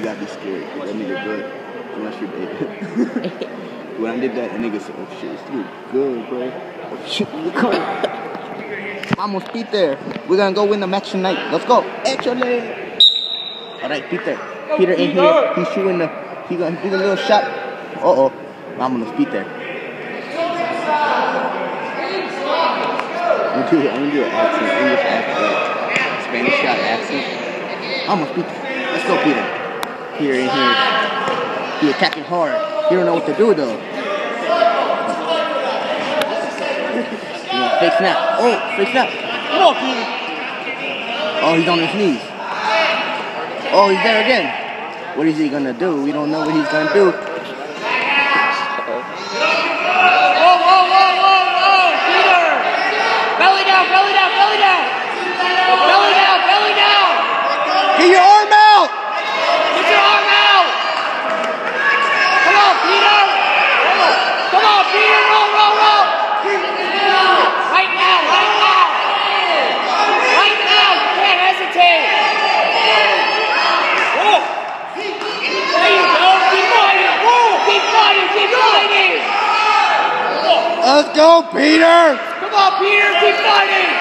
You gotta be scared. That nigga good. Unless you're David. when I did that, that nigga said, oh shit, this dude good, bro. Oh shit, Almost beat there. We're gonna go win the match tonight. Let's go. Actually. Alright, Peter. Peter in here. He's shooting the he gonna do the little shot. Uh oh. Vámonos, Peter. I'm gonna do, I'm gonna do an accent, English accent, Spanish shot accent. Almost Peter. Let's go, Peter. Peter in here. He attacking hard. He don't know what to do though. Yeah, fake snap. Oh, fake snap. Come on, Peter. Oh, he's on his knees. Oh, he's there again. What is he gonna do? We don't know what he's gonna do. Whoa, whoa, whoa, whoa, whoa! Peter! Belly down, belly down, belly down! Belly down, belly down! Get your arm out! Get your arm out! Come on, Peter! Come on, Peter! Roll, roll, roll! Right now, right now! Right now! You can't hesitate! There you go! Keep fighting! Keep fighting! Keep fighting! Let's go, Peter! Come on, Peter! Keep fighting!